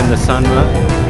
in the Sun